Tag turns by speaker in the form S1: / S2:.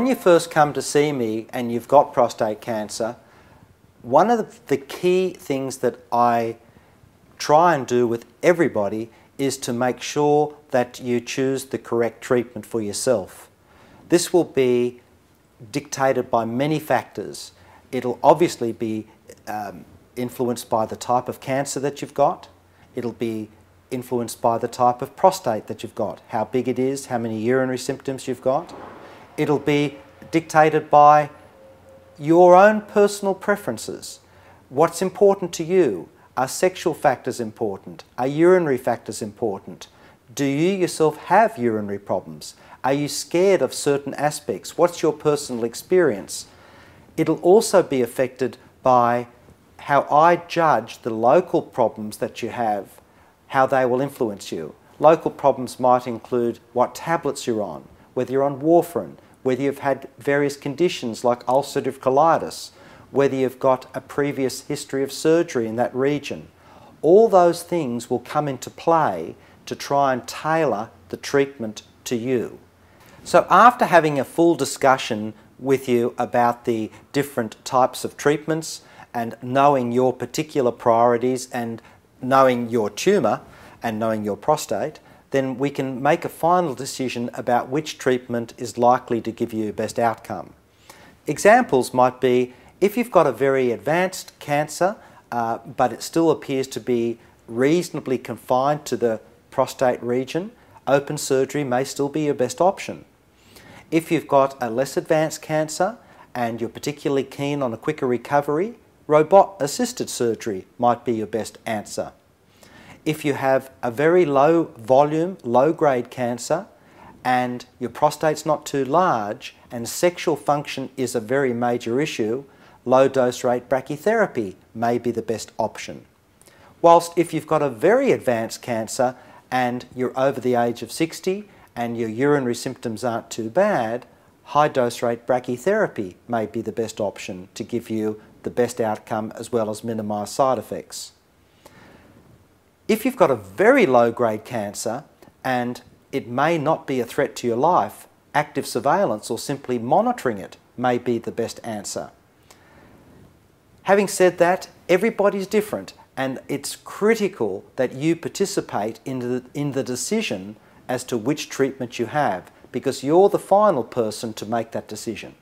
S1: When you first come to see me and you've got prostate cancer, one of the key things that I try and do with everybody is to make sure that you choose the correct treatment for yourself. This will be dictated by many factors. It'll obviously be um, influenced by the type of cancer that you've got. It'll be influenced by the type of prostate that you've got, how big it is, how many urinary symptoms you've got. It'll be dictated by your own personal preferences. What's important to you? Are sexual factors important? Are urinary factors important? Do you yourself have urinary problems? Are you scared of certain aspects? What's your personal experience? It'll also be affected by how I judge the local problems that you have, how they will influence you. Local problems might include what tablets you're on, whether you're on warfarin, whether you've had various conditions like ulcerative colitis, whether you've got a previous history of surgery in that region. All those things will come into play to try and tailor the treatment to you. So after having a full discussion with you about the different types of treatments and knowing your particular priorities and knowing your tumour and knowing your prostate, then we can make a final decision about which treatment is likely to give you best outcome. Examples might be if you've got a very advanced cancer, uh, but it still appears to be reasonably confined to the prostate region, open surgery may still be your best option. If you've got a less advanced cancer and you're particularly keen on a quicker recovery, robot assisted surgery might be your best answer. If you have a very low volume, low grade cancer and your prostate's not too large and sexual function is a very major issue, low dose rate brachytherapy may be the best option. Whilst if you've got a very advanced cancer and you're over the age of 60 and your urinary symptoms aren't too bad, high dose rate brachytherapy may be the best option to give you the best outcome as well as minimise side effects. If you've got a very low grade cancer and it may not be a threat to your life, active surveillance or simply monitoring it may be the best answer. Having said that, everybody's different and it's critical that you participate in the, in the decision as to which treatment you have because you're the final person to make that decision.